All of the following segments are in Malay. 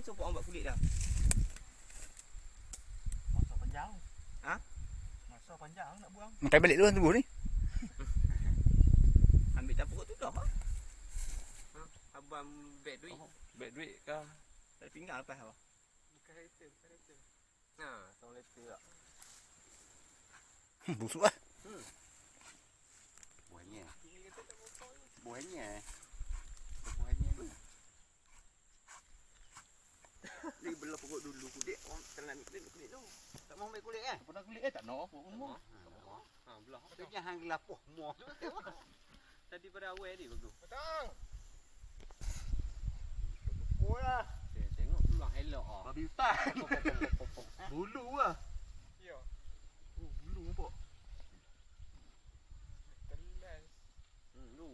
lain sopok orang buat kulit dah. Masa panjang. Ha? Masa panjang nak buang. Makan balik dulu tubuh ni. Ambil tapuk tu dah. Ha? Abang beg duit. Oh, beg duit ke? Tak ada pinggang lepas apa? Bukan kereta, bukan kereta. Ha, tolong kereta tak. Busuk lah. Hmm. Buahnya. Buahnya. Buahnya. Kulit kan? Pernah kulit eh tak nak apa Ha, ha, belah. Tu jangan gelapuh muah. Tadi pada awal ni bagus. Petang. Oh lah. Tengok peluang elok ah. Babi hutan. Bulu lah. Ya. Oh, bulu nampak. Telas. Hmm, lu.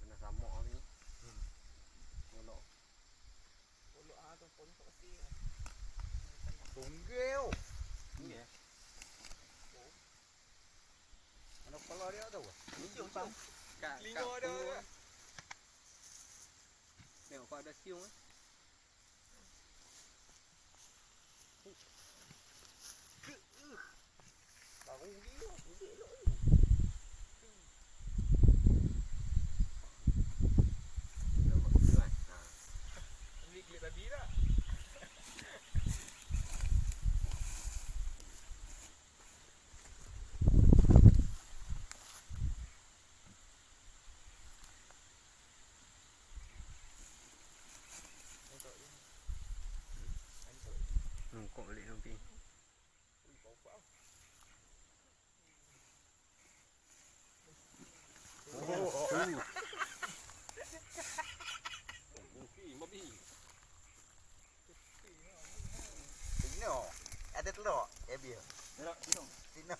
Kena sama ni. Hmm. Bulu ah tu pun tak pasti. Tunggel. Iya. Ano pala rin daw? Hindi pa. Lingo daw. Meron pa ada siyo eh. cổ lệ không tin Sino? Ada telur? Ya biar. Telur, sino. Sino.